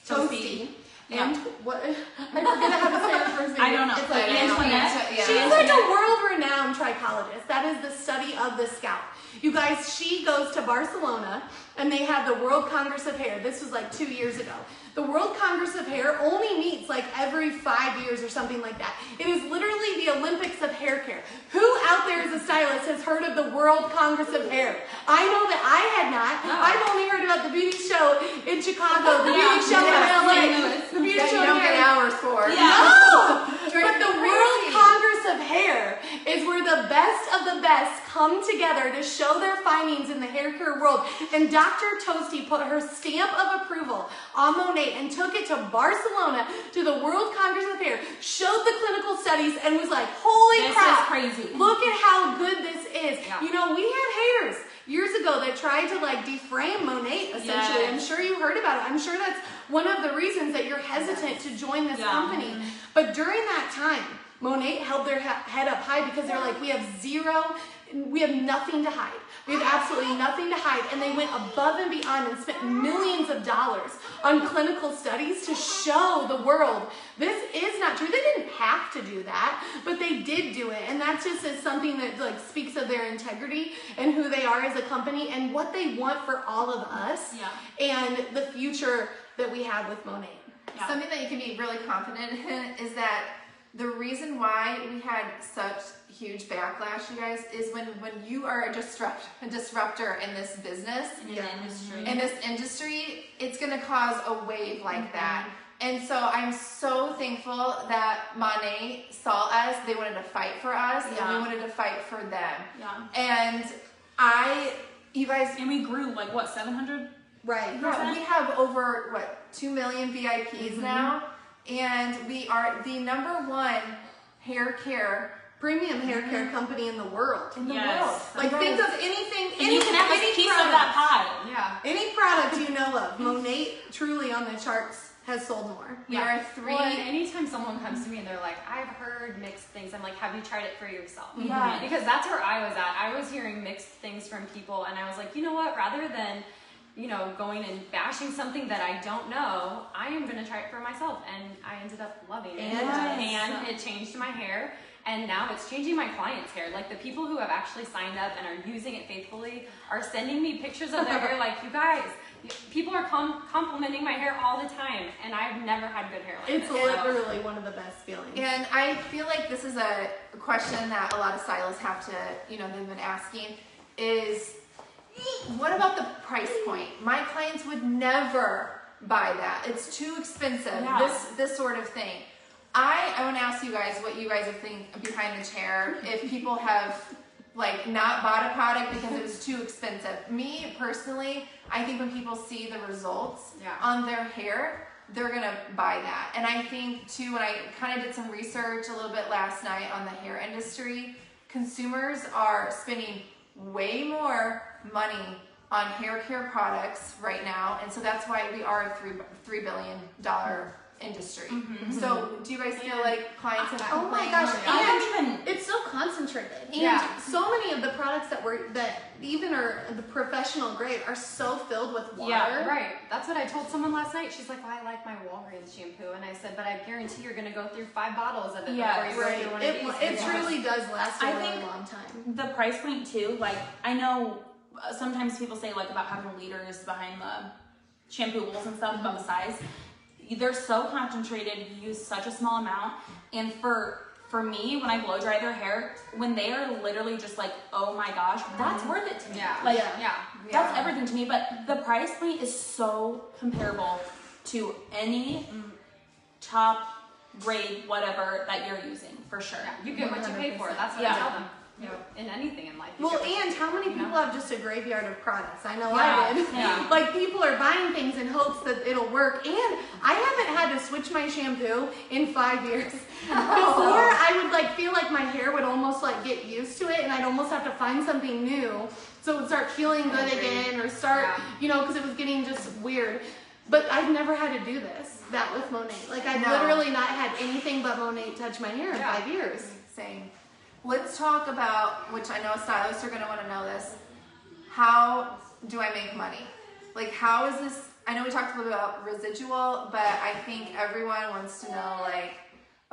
Speaker 1: Tosti.
Speaker 2: Tosti.
Speaker 1: And what I forget how to say her first name.
Speaker 2: I don't know.
Speaker 1: It's like
Speaker 2: Antoinette.
Speaker 3: Yeah.
Speaker 1: She's like a world-renowned trichologist. That is the study of the scalp. You guys, she goes to Barcelona and they have the World Congress of Hair. This was like two years ago. The World Congress of Hair only meets like every five years or something like that. It is literally the Olympics of hair care. Who out there as a stylist has heard of the World Congress of Hair? I know that I had not. I've only heard about the beauty show in Chicago, the beauty show in LA,
Speaker 2: St. Louis.
Speaker 1: the beauty
Speaker 3: That
Speaker 1: show
Speaker 3: you don't
Speaker 1: in
Speaker 3: get
Speaker 1: LA.
Speaker 3: hours for.
Speaker 2: Yeah.
Speaker 1: No!
Speaker 3: Drives
Speaker 1: But the
Speaker 3: me
Speaker 1: World
Speaker 3: crazy.
Speaker 1: Congress of Hair is where the best of the best come together to show their findings in the hair care world. And Dr. Tosti put her stamp of approval on Monat and took it to Barcelona to the World Congress of Hair, showed the clinical studies, and was like, holy
Speaker 2: This is
Speaker 1: crap.
Speaker 2: crazy.
Speaker 1: Look at how good this is.
Speaker 4: Yeah.
Speaker 1: You know, we had hairs years ago that tried to like deframe Monat essentially.
Speaker 2: Yes.
Speaker 1: I'm sure you heard about it. I'm sure that's one of the reasons that you're hesitant to join this
Speaker 2: Yeah.
Speaker 1: company. Mm-hmm. But during that time, Monat held their he- head up high because they're like, we have zero, we have nothing to hide. We have absolutely nothing to hide. And they went above and beyond and spent millions of dollars on clinical studies to show the world this is not true. They didn't have to do that, but they did do it. And that's just is something that like speaks of their integrity and who they are as a company and what they want for all of us
Speaker 2: Yeah.
Speaker 1: and the future that we have with Monat.
Speaker 2: Yeah.
Speaker 3: Something that you can be really confident in is that the reason why we had such huge backlash, you guys, is when when you are a disrupt a disruptor in this business,
Speaker 2: in
Speaker 1: Yeah.
Speaker 2: industry.
Speaker 3: in this industry, it's gonna cause a wave like that. And so I'm so thankful that Monat saw us. They wanted to fight for us, and
Speaker 2: Yeah.
Speaker 3: we wanted to fight for them.
Speaker 2: yeah.
Speaker 3: And I, you guys,
Speaker 2: And we grew like what, 700?
Speaker 1: Right.
Speaker 3: yeah, we have over what two million VIPs
Speaker 1: Mm-hmm.
Speaker 3: now, and we are the number one hair care
Speaker 1: Premium hair care mm-hmm. company in the world.
Speaker 3: in the
Speaker 2: Yes.
Speaker 3: world.
Speaker 1: Like
Speaker 3: You
Speaker 1: think
Speaker 3: guys-
Speaker 1: of anything,
Speaker 2: And
Speaker 1: any,
Speaker 2: you can have
Speaker 1: any
Speaker 2: a piece
Speaker 1: product,
Speaker 2: of that pie.
Speaker 4: Yeah.
Speaker 1: Any product you know of, Monat truly on the charts has sold more.
Speaker 3: we are three.
Speaker 4: Well, and anytime someone comes to me and they're like, I've heard mixed things, I'm like, have you tried it for yourself? Mm-hmm.
Speaker 2: Yeah.
Speaker 4: Because that's where I was at. I was hearing mixed things from people, and I was like, you know what? Rather than, you know, going and bashing something that I don't know, I am going to try it for myself. And I ended up loving it.
Speaker 1: And-
Speaker 4: and it changed my hair. And now it's changing my clients' hair. Like the people who have actually signed up and are using it faithfully are sending me pictures of their hair. Like, you guys, people are com- complimenting my hair all the time, and I've never had good hair like
Speaker 1: It's
Speaker 4: this. So-
Speaker 1: literally one of the best feelings.
Speaker 3: And I feel like this is a question that a lot of stylists have to, you know, they've been asking is what about the price point? My clients would never buy that. It's too expensive.
Speaker 2: Yeah.
Speaker 3: This this sort of thing. I I want to ask you guys what you guys thinking behind the chair. If people have like not bought a product because it was too expensive. Me personally, I think when people see the results
Speaker 4: Yeah.
Speaker 3: on their hair, they're gonna buy that. And I think too, when I kind of did some research a little bit last night on the hair industry, consumers are spending way more money on hair care products right now, and so that's why we are a three three billion dollar industry. So, do you guys feel like clients have?
Speaker 1: Oh my gosh,
Speaker 2: I
Speaker 1: and
Speaker 2: don't even.
Speaker 1: it's so concentrated. And
Speaker 4: Yeah.
Speaker 1: so many of the products that were that even are the professional grade are so filled with water.
Speaker 2: Yeah,
Speaker 4: Right. That's what I told someone last night. She's like, well, I like my Walgreens shampoo. And I said, but I guarantee you're going to go through five bottles of it
Speaker 2: Yeah,
Speaker 4: before you
Speaker 1: Right.
Speaker 4: go through one
Speaker 1: It,
Speaker 4: of these.
Speaker 1: it
Speaker 4: Yeah.
Speaker 1: truly does last a
Speaker 2: I
Speaker 1: really
Speaker 2: think-
Speaker 1: long time.
Speaker 2: the price point too like i know uh, sometimes people say like about having liters behind the shampoo bowls and stuff about the size they're so concentrated you use such a small amount and for for me when i blow dry their hair when they are literally just like oh my gosh that's mm-hmm. worth it to me
Speaker 4: Yeah.
Speaker 2: like
Speaker 1: Yeah.
Speaker 4: Yeah.
Speaker 2: that's
Speaker 3: Yeah.
Speaker 2: everything to me but the price point is so comparable to any top grade whatever that you're using for sure
Speaker 4: Yeah. You get what you pay for. That's what
Speaker 2: Yeah.
Speaker 4: I tell them. In anything in life.
Speaker 1: Well, and how many
Speaker 4: you know?
Speaker 1: people have just a graveyard of products? I know
Speaker 2: Yeah,
Speaker 1: I did.
Speaker 2: yeah.
Speaker 1: Like people are buying things in hopes that it'll work, and I haven't had to switch my shampoo in five years. Before, I would like feel like my hair would almost like get used to it, and I'd almost have to find something new so it would start feeling good again, or start,
Speaker 4: Yeah.
Speaker 1: you know, because it was getting just weird. But I've never had to do this. That with Monat, like I've
Speaker 3: No.
Speaker 1: literally not had anything but Monat touch my hair in
Speaker 4: Yeah.
Speaker 1: five years. Mm-hmm.
Speaker 3: Same. Let's talk about, which I know stylists are going to want to know this. How do I make money? Like, how is this? I know we talked a little bit about residual, but I think everyone wants to know, like,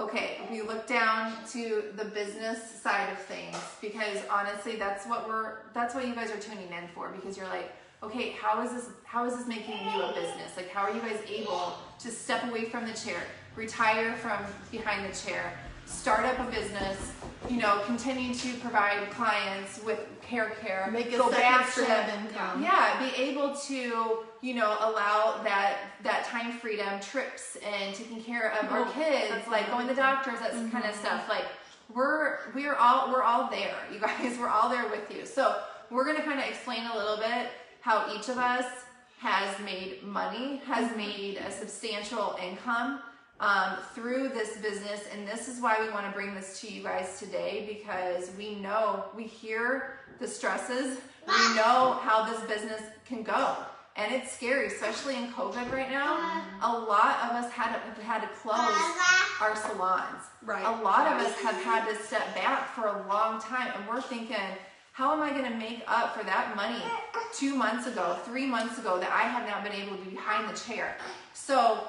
Speaker 3: okay, we look down to the business side of things, because honestly, that's what we're, that's what you guys are tuning in for, because you're like, okay, how is this, how is this making you a business? Like, how are you guys able to step away from the chair, retire from behind the chair, start up a business, you know, continue to provide clients with hair care,
Speaker 1: Make a
Speaker 3: go
Speaker 1: second
Speaker 3: back to-
Speaker 1: income.
Speaker 3: yeah, be able to, you know, allow that that time freedom, trips, and taking care of our
Speaker 1: Oh,
Speaker 3: kids, like going to doctors, that
Speaker 1: Mm-hmm.
Speaker 3: kind of stuff. Like we're we're all we're all there, you guys. We're all there with you. So we're gonna kind of explain a little bit how each of us has made money, has
Speaker 1: Mm-hmm.
Speaker 3: made a substantial income um, through this business, and this is why we want to bring this to you guys today because we know we hear the stresses, we know how this business can go, and it's scary, especially in COVID right now. A lot of us had to, had to close our salons.
Speaker 1: Right.
Speaker 3: A lot of us have had to step back for a long time, and we're thinking. How am I going to make up for that money two months ago, three months ago that I have not been able to be behind the chair? So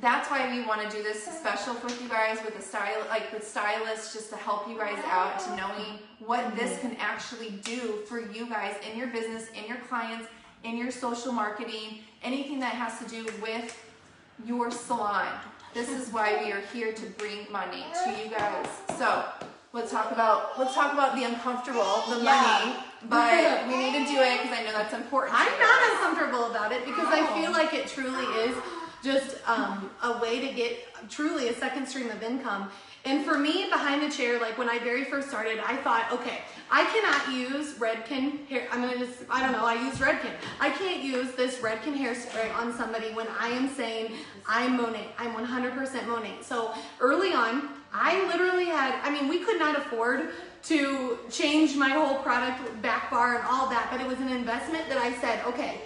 Speaker 3: that's why we want to do this special with you guys with a style like with stylists just to help you guys out to knowing what this can actually do for you guys in your business in your clients in your social marketing anything that has to do with your salon. This is why we are here to bring money to you guys. So let's talk about let's talk about the uncomfortable the money. But we need to do it because i know that's important
Speaker 1: I'm not uncomfortable about it because I feel like it truly is just um, a way to get truly a second stream of income. And for me, behind the chair, like when I very first started, I thought, okay, I cannot use Redken hair. I'm gonna just, I don't know, I use Redken. I can't use this Redken hairspray on somebody when I am saying I'm Monat. I'm 100% Monat. So early on, I literally had, I mean, we could not afford to change my whole product back bar and all that, but it was an investment that I said, okay,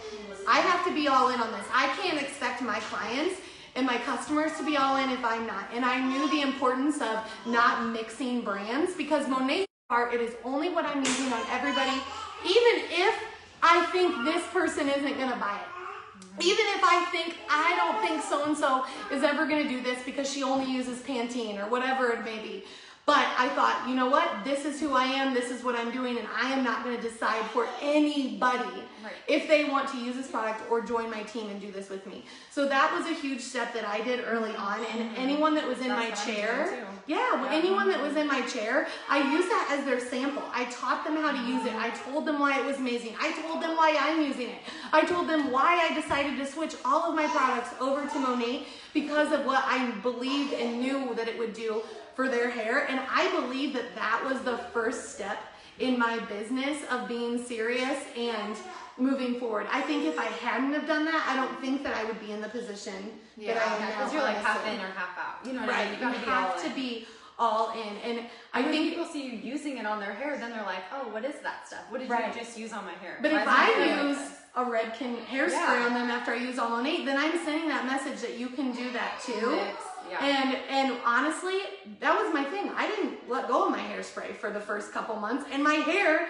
Speaker 1: I have to be all in on this. I can't expect my clients and my customers to be all in if I'm not. And I knew the importance of not mixing brands because Monat part, it is only what I'm using on everybody, even if I think this person isn't gonna buy it. Even if I think I don't think so and so is ever gonna do this because she only uses Pantene or whatever it may be. But I thought, you know what? This is who I am, this is what I'm doing, and I am not gonna decide for anybody
Speaker 4: Right.
Speaker 1: if they want to use this product or join my team and do this with me. So that was a huge step that I did early on, and anyone that was in my
Speaker 4: That's I'm
Speaker 1: chair,
Speaker 4: too.
Speaker 1: yeah, anyone that was in my chair, I used that as their sample. I taught them how to use it. I told them why it was amazing. I told them why I'm using it. I told them why I decided to switch all of my products over to Monat because of what I believed and knew that it would do for their hair. And I believe that that was the first step in my business of being serious and moving forward. I think if I hadn't have done that, I don't think that I would be in the position
Speaker 3: Yeah,
Speaker 1: that I am now.
Speaker 4: Because you're like half in or half out. You know what I mean?
Speaker 1: you
Speaker 4: You
Speaker 1: have to be all in, and I
Speaker 4: when
Speaker 1: think.
Speaker 4: people see you using it on their hair, then they're like, "Oh, what is that stuff? What did
Speaker 2: Right.
Speaker 4: you just use on my hair?"
Speaker 1: But
Speaker 4: Why
Speaker 1: if I
Speaker 4: like
Speaker 1: use
Speaker 4: this?"
Speaker 1: a Redken hairspray
Speaker 4: Yeah.
Speaker 1: on them after I use all On Eight, then I'm sending that message that you can do that too.
Speaker 4: Mix, yeah.
Speaker 1: And and honestly, that was my thing. I didn't let go of my hairspray for the first couple months, and my hair.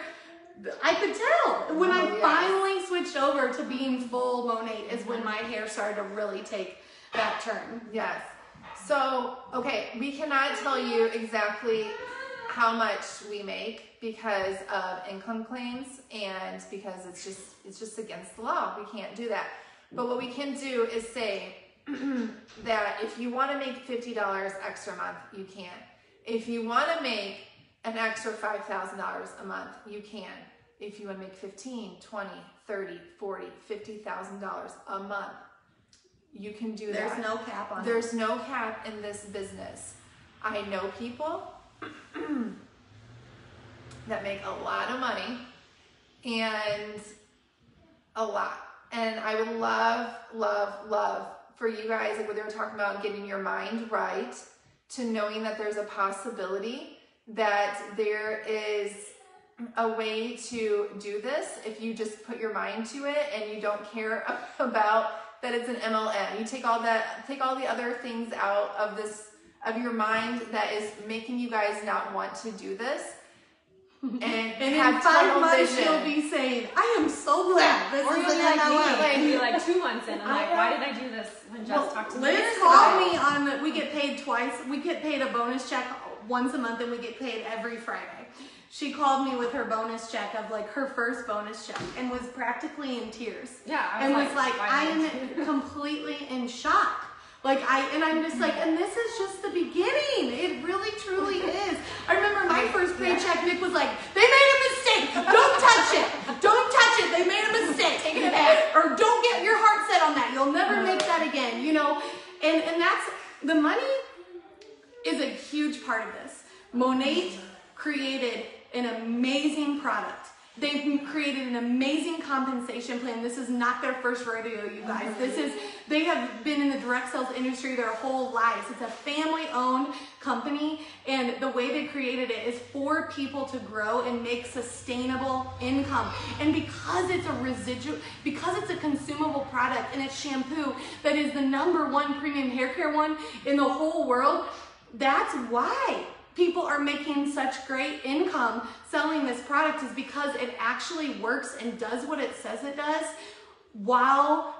Speaker 1: I could tell when oh, I
Speaker 3: Oh, yes.
Speaker 1: finally switched over to being full Monat is when mm-hmm. my hair started to really take that turn.
Speaker 3: Yes. So, okay, we cannot tell you exactly how much we make because of income claims and because it's just it's just against the law. We can't do that. But what we can do is say that if you want to make $50 extra a month, you can. If you want to make an extra $5,000 a month, you can. If you want to make 15, 20, 30, 40, $50,000 a month, you can do
Speaker 1: There's
Speaker 3: that.
Speaker 1: There's no cap on it.
Speaker 3: There's no cap in this business. I know people that make a lot of money and a lot. And I would love, love, love for you guys, like what they were talking about, getting your mind right to knowing that there's a possibility that there is a way to do this if you just put your mind to it and you don't care about that it's an MLM. You take all that, take all the other things out of this, of your mind that is making you guys not want to do this. And,
Speaker 1: And in five months,
Speaker 3: vision.
Speaker 1: you'll be saying, I am so glad this
Speaker 4: Or
Speaker 1: is
Speaker 4: you'll be like like, be like two months in,
Speaker 3: I'm
Speaker 4: like, why did I do this when Jess
Speaker 1: Well,
Speaker 4: talked to me?
Speaker 1: Liz called me on we get paid twice. We get paid a bonus check once a month and we get paid every Friday. She called me with her bonus check of like her first bonus check and was practically in tears.
Speaker 4: Yeah, I
Speaker 1: and
Speaker 4: was
Speaker 1: was
Speaker 4: like,
Speaker 1: like, I am completely in shock. Like I and I'm just like, and this is just the beginning. It really truly is. I remember my first paycheck, Nick was like, they made a mistake. Don't touch it. Don't touch it. They made a mistake. Take it back. Or don't get your heart set on that. You'll never uh-huh. make that again. You know? And and that's the money is a huge part of this. Monat created an amazing product. They've created an amazing compensation plan. This is not their first rodeo, you guys. Mm-hmm. This is they have been in the direct sales industry their whole lives. It's a family-owned company, and the way they created it is for people to grow and make sustainable income. And because it's a residual, because it's a consumable product and it's shampoo that is the number one premium hair care one in the whole world, that's why people are making such great income selling this product is because it actually works and does what it says it does while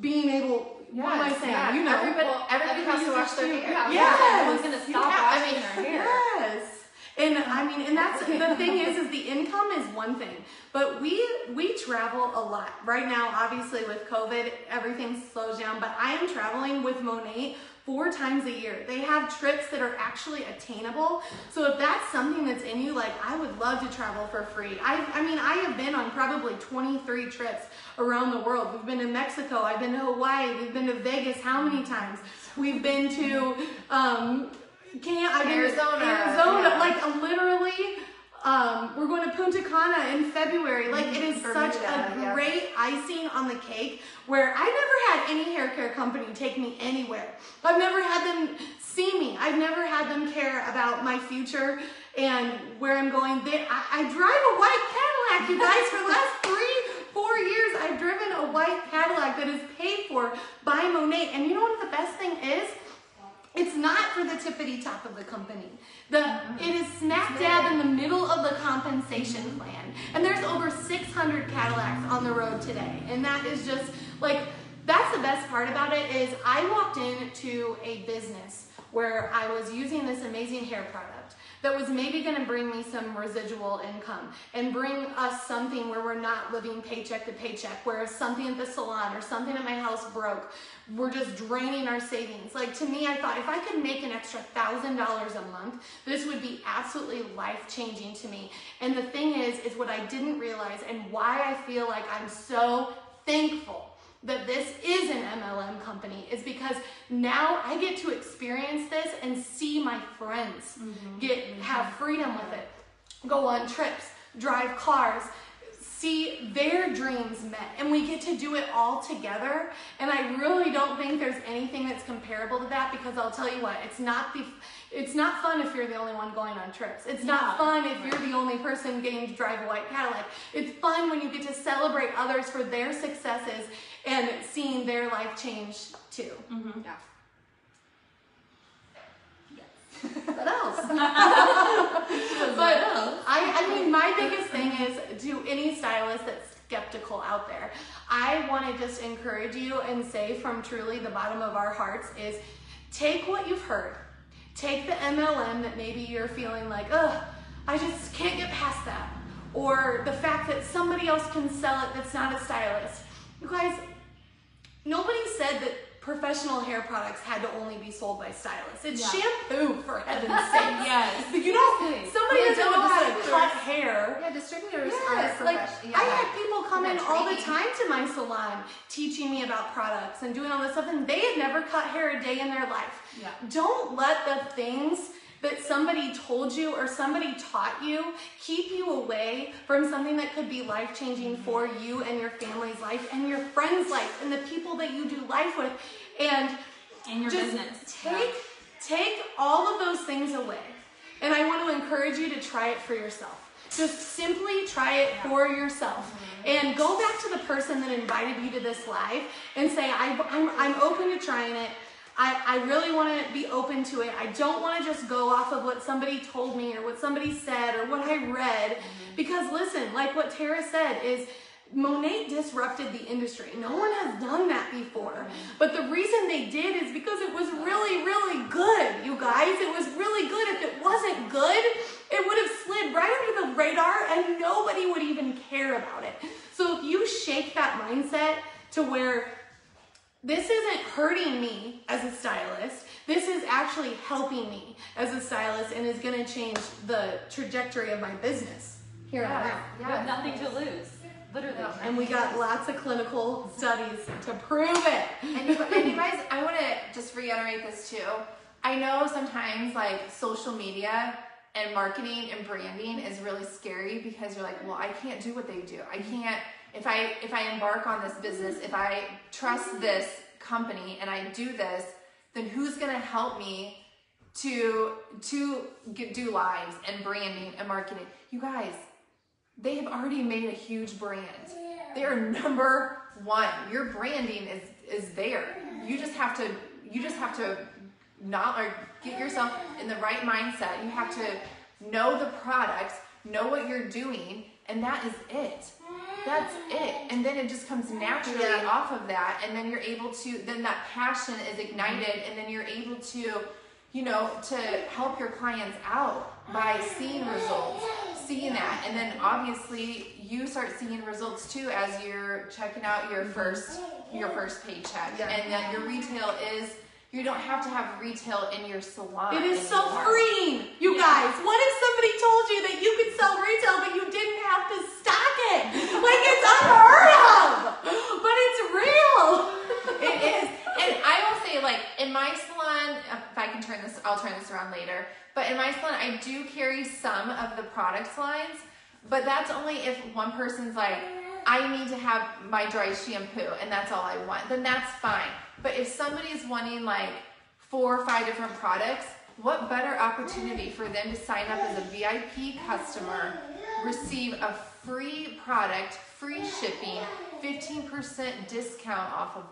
Speaker 1: being able what am I saying?
Speaker 3: yeah.
Speaker 1: you know
Speaker 3: Everybody, everybody has to wash their
Speaker 4: Yeah,
Speaker 3: hair.
Speaker 1: Yes.
Speaker 4: no one's gonna stop
Speaker 3: Yeah, I
Speaker 4: washing
Speaker 3: mean,
Speaker 4: their hair.
Speaker 1: Yes. And I mean, and that's the thing is, is the income is one thing, but we we travel a lot right now. Obviously, with COVID, everything slows down. But I am traveling with Monat four times a year. They have trips that are actually attainable. So if that's something that's in you, like I would love to travel for free. I I mean, I have been on probably 23 trips around the world. We've been to Mexico. I've been to Hawaii. We've been to Vegas. How many times? We've been to. Um, can't I've been
Speaker 3: Arizona,
Speaker 1: Arizona,
Speaker 3: yeah.
Speaker 1: like literally. Um, we're going to Punta Cana in February. Like it is
Speaker 3: Bermuda,
Speaker 1: such a
Speaker 3: yeah.
Speaker 1: great icing on the cake. Where I never had any hair care company take me anywhere. I've never had them see me. I've never had them care about my future and where I'm going. They, I, I drive a white Cadillac, you guys. For the last three, four years, I've driven a white Cadillac that is paid for by Monat. And you know what the best thing is? It's not for the tippity top of the company. The it is smack dab in the middle of the compensation plan. And there's over 600 Cadillacs on the road today. And that is just like that's the best part about it is I walked into a business where I was using this amazing hair product that was maybe going to bring me some residual income and bring us something where we're not living paycheck to paycheck, where if something at the salon or something at my house broke, we're just draining our savings. Like to me, I thought if I could make an extra thousand dollars a month, this would be absolutely life changing to me. And the thing is, is what I didn't realize and why I feel like I'm so thankful that this is an MLM company is because now I get to experience this and see my friends mm-hmm. get have freedom with it. Go on trips, drive cars, see their dreams met and we get to do it all together and I really don't think there's anything that's comparable to that because I'll tell you what it's not the it's not fun if you're the only one going on trips. It's not
Speaker 2: Yeah.
Speaker 1: fun if you're the only person getting to drive a white Cadillac. It's fun when you get to celebrate others for their successes and seeing their life change too. Mm-hmm.
Speaker 4: Yeah.
Speaker 1: What else? but I, I mean, my biggest thing is to any stylist that's skeptical out there, I want to just encourage you and say from truly the bottom of our hearts is take what you've heard. Take the MLM that maybe you're feeling like, ugh, I just can't get past that. Or the fact that somebody else can sell it that's not a stylist. You guys, Nobody said that professional hair products had to only be sold by stylists. It's
Speaker 2: Yeah.
Speaker 1: shampoo, for heaven's sake.
Speaker 2: Yes.
Speaker 1: but You don't. Somebody
Speaker 3: Yeah,
Speaker 1: doesn't know how to cut hair.
Speaker 3: Yeah, distributors
Speaker 1: Yes,
Speaker 3: are
Speaker 1: like
Speaker 3: professional.
Speaker 1: I had people come in all the time to my salon teaching me about products and doing all this stuff, and they had never cut hair a day in their life.
Speaker 2: Yeah.
Speaker 1: Don't let the things that somebody told you or somebody taught you keep you away from something that could be life changing for you and your family's life and your friends' life and the people that you do life with. And
Speaker 2: In your business.
Speaker 1: Take take all of those things away. And I want to encourage you to try it for yourself. Just simply try it for yourself.
Speaker 2: Mm-hmm.
Speaker 1: And go back to the person that invited you to this live and say, I, I'm, I'm open to trying it. I, I really want to be open to it. I don't want to just go off of what somebody told me or what somebody said or what I read. Mm-hmm. Because listen, like what Tara said, is Monat disrupted the industry. No one has done that before. Mm-hmm. But the reason they did is because it was really, really good, you guys. It was really good. If it wasn't good, it would have slid right under the radar and nobody would even care about it. So if you shake that mindset to where this isn't hurting me as a stylist. This is actually helping me as a stylist and is going to change the trajectory of my business here on out.
Speaker 4: You have nothing to lose. Literally.
Speaker 1: And we got lots of clinical studies to prove it.
Speaker 3: And you, and you guys, I want to just reiterate this too. I know sometimes like social media and marketing and branding is really scary because you're like, well, I can't do what they do. I can't if I if I embark on this business, if I trust this company and I do this, then who's going to help me to to get, do lives and branding and marketing? You guys, they have already made a huge brand. They are number one. Your branding is is there. You just have to you just have to not or get yourself in the right mindset. You have to know the products, know what you're doing, and that is it. That's it. And then it just comes naturally
Speaker 1: Yeah.
Speaker 3: off of that. And then you're able to, then that passion is ignited, and then you're able to, you know, to help your clients out by seeing results, seeing that. And then obviously you start seeing results too as you're checking out your mm-hmm. first your first paycheck.
Speaker 1: Yeah.
Speaker 3: And that your retail is you don't have to have retail in your salon.
Speaker 1: It is so
Speaker 3: anymore.
Speaker 1: freeing, you
Speaker 3: Yeah.
Speaker 1: guys. What if somebody told you that you could sell retail but you didn't have to stock it? Like it's unheard of, but it's real.
Speaker 3: it is. And I will say, like, in my salon, if I can turn this, I'll turn this around later. But in my salon, I do carry some of the products lines, but that's only if one person's like, I need to have my dry shampoo and that's all I want, then that's fine. But if somebody's wanting like four or five different products, what better opportunity for them to sign up as a VIP customer, receive a free product, free shipping, 15% discount off of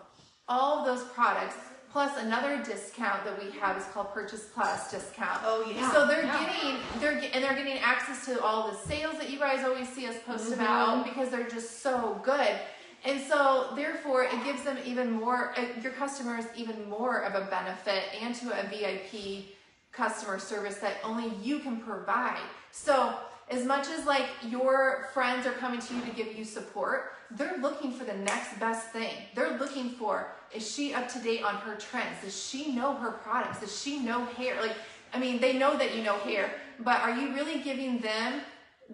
Speaker 3: all of those products, plus another discount that we have is called Purchase Plus discount.
Speaker 1: Oh, yeah.
Speaker 3: So they're
Speaker 4: Yeah.
Speaker 3: getting they're and they're getting access to all the sales that you guys always see us post about because they're just so good. And so therefore it gives them even more uh, your customers even more of a benefit and to a VIP customer service that only you can provide. So as much as like your friends are coming to you to give you support, they're looking for the next best thing. They're looking for is she up to date on her trends? Does she know her products? Does she know hair? Like, I mean, they know that you know hair, but are you really giving them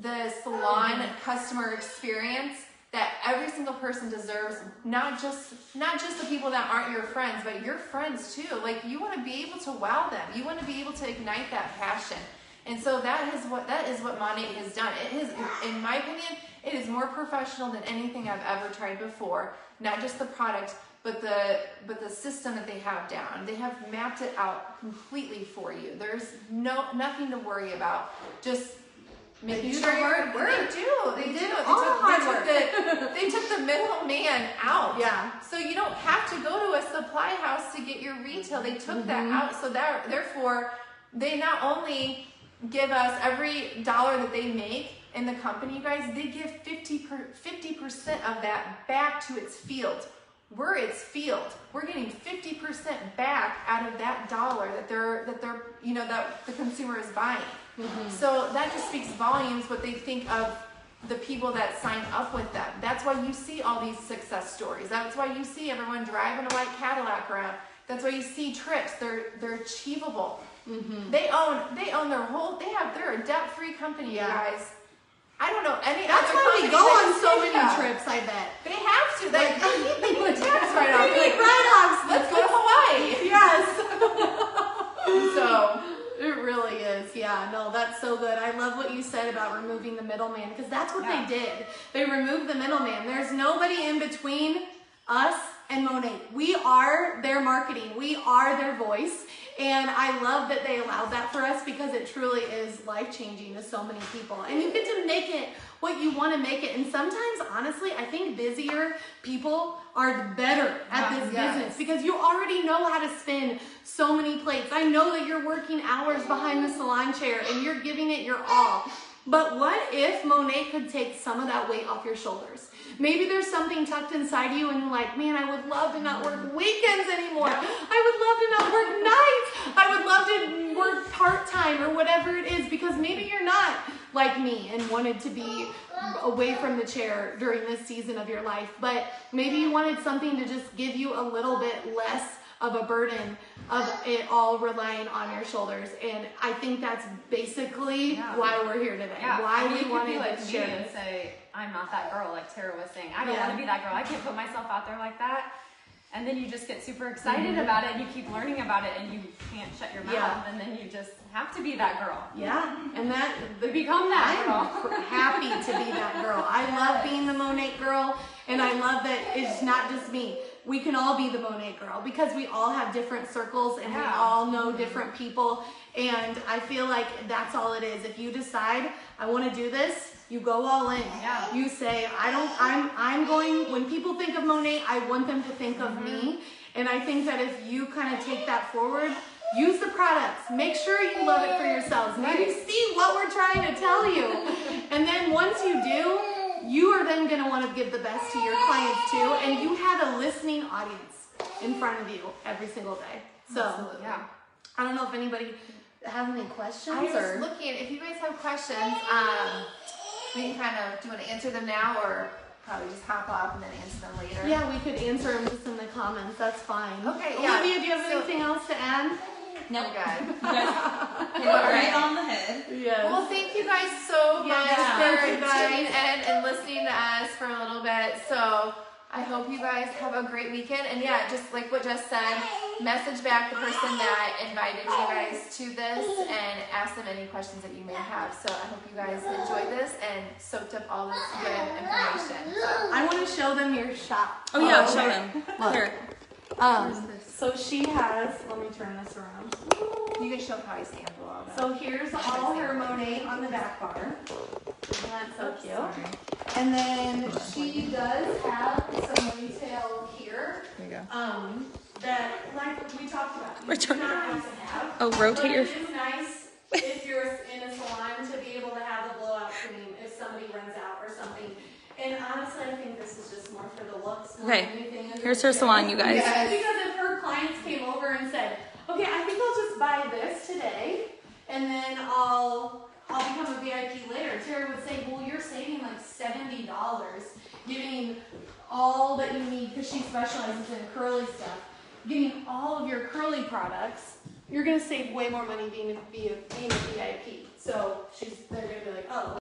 Speaker 3: the salon customer experience that every single person deserves? Not just not just the people that aren't your friends, but your friends too. Like you want to be able to wow them. You want to be able to ignite that passion. And so that is what that is what Monat has done. It has, in my opinion, it is more professional than anything I've ever tried before. Not just the product, but the but the system that they have down. They have mapped it out completely for you. There's no nothing to worry about. Just making
Speaker 1: do
Speaker 3: sure
Speaker 1: the
Speaker 3: you're-
Speaker 1: hard work.
Speaker 3: They do. They,
Speaker 1: They
Speaker 3: do.
Speaker 1: did
Speaker 3: They
Speaker 1: all
Speaker 3: took,
Speaker 1: hard
Speaker 3: they took
Speaker 1: work.
Speaker 3: the they took the middleman out.
Speaker 1: Yeah.
Speaker 3: So you don't have to go to a supply house to get your retail. They took that mm-hmm. out. So that therefore they not only give us every dollar that they make in the company, you guys, they give 50 percent of that back to its field. We're its field. We're getting 50% back out of that dollar that they're that they're you know that the consumer is buying. Mm-hmm. So that just speaks volumes what they think of the people that sign up with them. That's why you see all these success stories. That's why you see everyone driving a white Cadillac around. That's why you see trips. They're they're achievable. Mm-hmm. They own they own their whole. They have they're a debt free company,
Speaker 1: Yeah.
Speaker 3: guys. I don't know any.
Speaker 1: That's why we go on so many trips. I bet
Speaker 3: they have to. They, like, the need, right off. tax write
Speaker 1: offs. They.
Speaker 3: Let's go to Hawaii.
Speaker 1: Yes.
Speaker 3: so
Speaker 1: it really is. Yeah. No, that's so good. I love what you said about removing the middleman because that's what
Speaker 4: yeah.
Speaker 1: they did. They removed the middleman. There's nobody in between us and Monat. We are their marketing. We are their voice. And I love that they allowed that for us because it truly is life changing to so many people. And you get to make it what you want to make it. And sometimes, honestly, I think busier people are better at
Speaker 3: Yeah,
Speaker 1: this
Speaker 3: yes.
Speaker 1: business because you already know how to spin so many plates. I know that you're working hours behind the salon chair and you're giving it your all. But what if Monat could take some of that weight off your shoulders? Maybe there's something tucked inside you and you're like, man, I would love to not work weekends anymore. I would love to not work nights. I would love to work part time or whatever it is because maybe you're not like me and wanted to be away from the chair during this season of your life. But maybe you wanted something to just give you a little bit less of a burden of it all relying on your shoulders. And I think that's basically
Speaker 4: Yeah.
Speaker 1: why we're here today.
Speaker 4: Yeah,
Speaker 1: Why
Speaker 4: mean,
Speaker 1: we
Speaker 4: could
Speaker 1: wanted
Speaker 4: like
Speaker 1: to
Speaker 4: me and say, I'm not that girl, like Tara was saying. I don't
Speaker 1: Yeah.
Speaker 4: want to be that girl. I can't put myself out there like that. And then you just get super excited
Speaker 1: Mm-hmm.
Speaker 4: about it and you keep learning about it and you can't shut your mouth. And then you just have to be that girl.
Speaker 1: Yeah, and that
Speaker 4: You become that
Speaker 1: I'm
Speaker 4: girl.
Speaker 1: happy to be that girl. I love being the Monat girl, and I love that it's not just me. We can all be the Monat girl because we all have different circles and we all know different people. And I feel like that's all it is. If you decide I want to do this, you go all in.
Speaker 4: Yeah.
Speaker 1: You say I don't. I'm. I'm going. When people think of Monat, I want them to think of me. Mm-hmm. And I think that if you kind of take that forward, use the products. Make sure you love it for yourselves. Maybe
Speaker 4: Right.
Speaker 1: see what we're trying to tell you. And then once you do, you are then going to want to give the best to your clients too. And you have a listening audience in front of you every single day. So
Speaker 3: Absolutely.
Speaker 4: Yeah.
Speaker 1: I don't know if anybody has any questions
Speaker 3: I was
Speaker 1: or.
Speaker 3: looking, if you guys have questions, um, we can kind of, do you want to answer them now or probably just hop off and then answer them later?
Speaker 1: Yeah, we could answer them just in the comments. That's fine.
Speaker 3: Okay, yeah.
Speaker 1: Olivia, do you have
Speaker 3: So-
Speaker 1: anything else to add?
Speaker 2: Nope.
Speaker 3: Oh, God.
Speaker 2: You guys right on the head.
Speaker 1: Yes.
Speaker 3: Well, thank you guys so much
Speaker 1: Yeah,
Speaker 3: for
Speaker 1: thank you guys.
Speaker 3: tuning in and listening to us for a little bit. So I hope you guys have a great weekend. And yeah, just like what Jess said, message back the person that invited you guys to this and ask them any questions that you may have. So I hope you guys enjoyed this and soaked up all this good information.
Speaker 1: I want to show them your shop.
Speaker 2: Oh yeah,
Speaker 3: Oh,
Speaker 2: show
Speaker 3: okay.
Speaker 2: them.
Speaker 1: Look.
Speaker 2: Here.
Speaker 1: Um, so she has, let me turn this around.
Speaker 3: you can show probably sample all that.
Speaker 1: So here's all her Monat on the back bar. Isn't that so cute? And then she does have some retail here,
Speaker 2: There you go.
Speaker 1: um, that, like we talked about, you do not have to have.
Speaker 2: Oh, rotate your.
Speaker 1: it is nice if you're in a salon to be able to have a blowout cream if somebody runs out or something. And honestly, I think this is just more for the looks. more
Speaker 2: Okay,
Speaker 1: anything.
Speaker 2: Here's her salon, you guys.
Speaker 1: Yeah, because if her clients came over and said, okay, I think I'll just buy this today, and then I'll I'll become a VIP later. Tara would say, well, you're saving like seventy dollars, getting all that you need because she specializes in curly stuff. Getting all of your curly products, you're gonna save way more money being a, being a, being a VIP. So she's they're gonna be like, oh.